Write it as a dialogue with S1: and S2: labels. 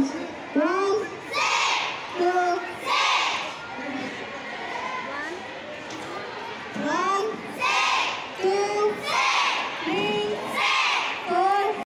S1: One.